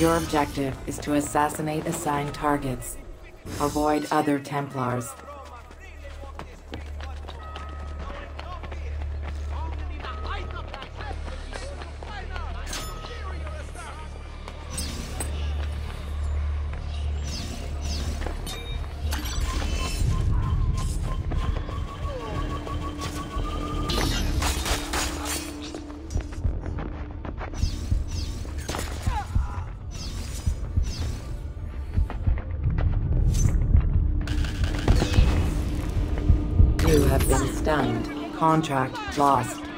Your objective is to assassinate assigned targets. Avoid other Templars. You have been stunned. Contract lost.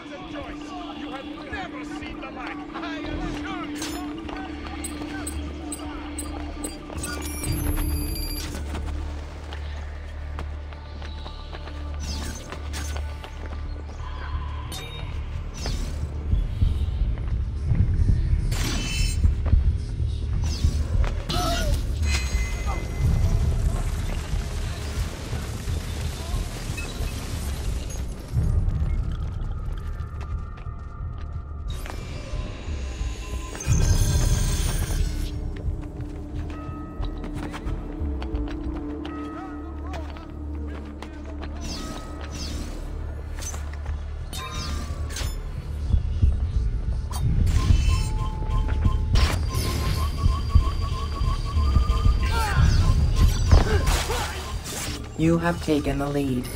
You have taken the lead.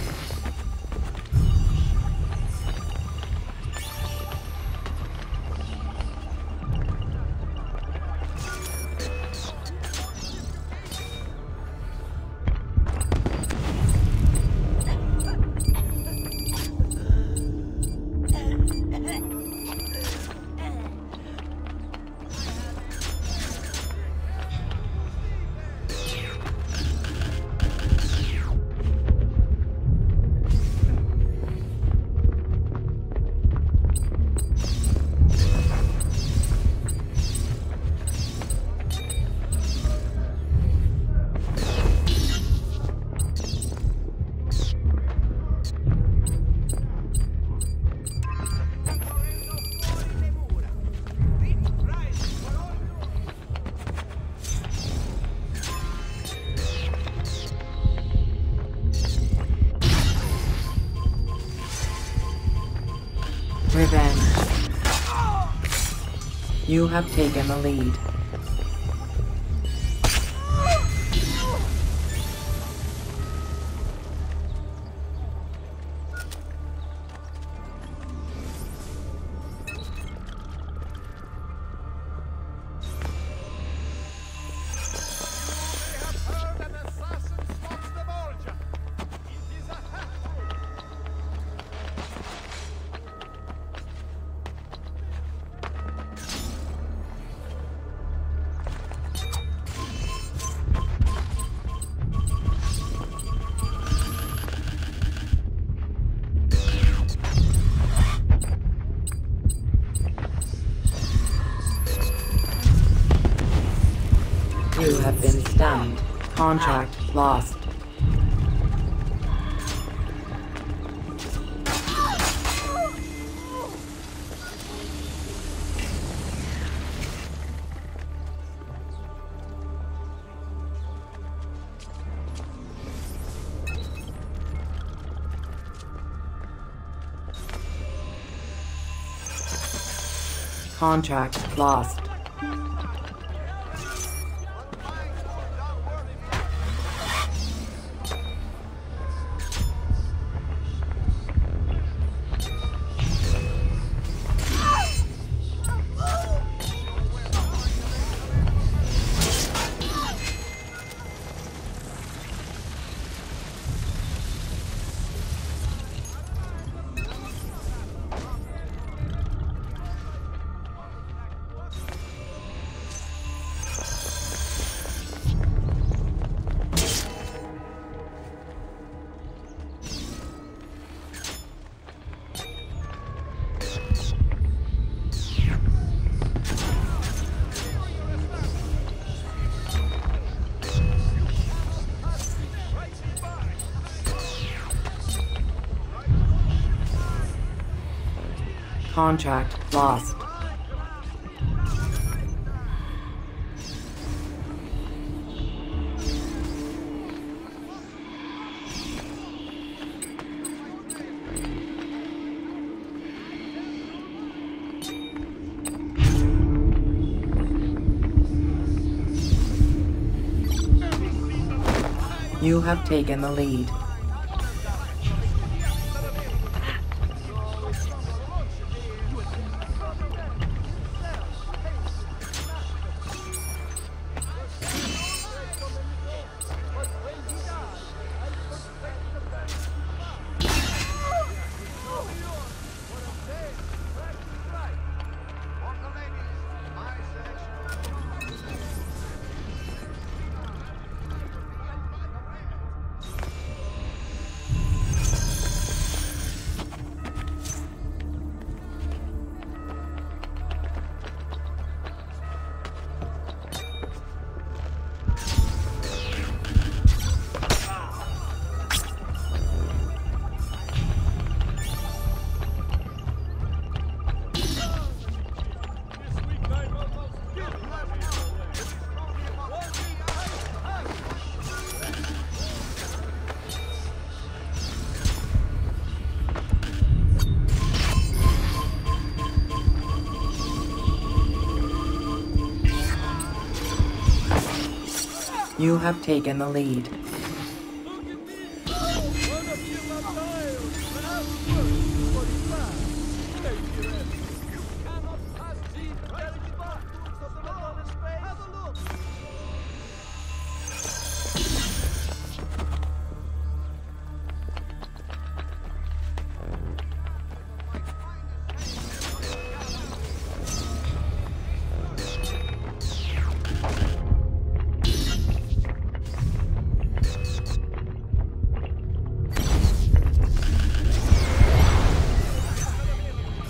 You have taken the lead. You have been stunned. Contract lost. Contract lost. Contract lost. You have taken the lead. You have taken the lead.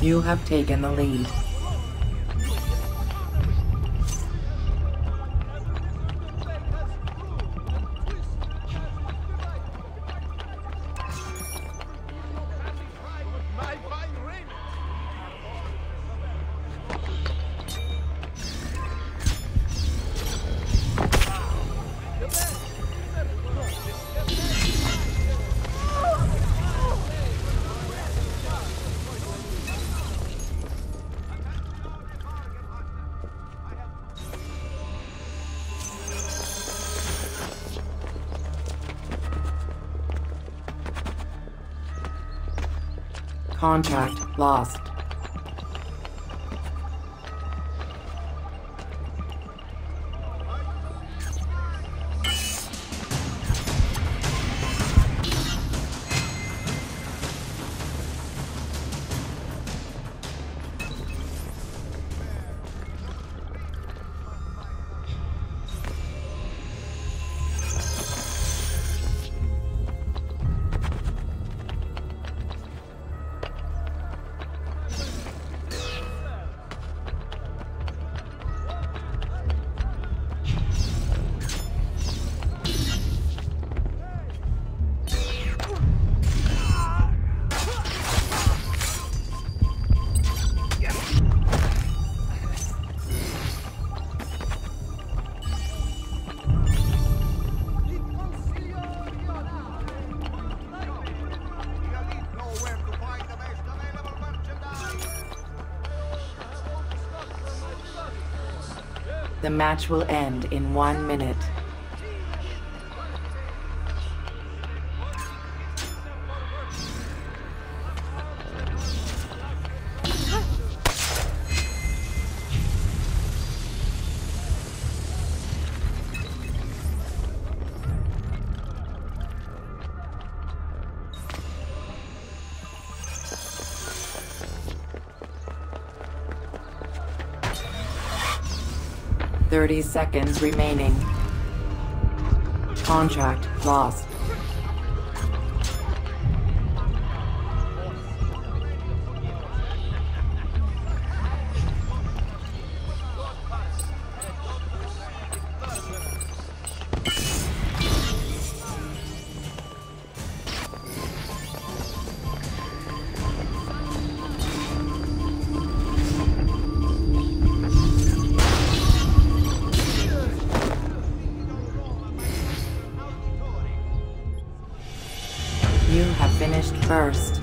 You have taken the lead. Contract lost. The match will end in one minute. Thirty seconds remaining. Contract lost. First.